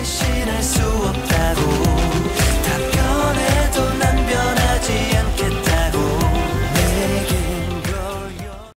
wishing I saw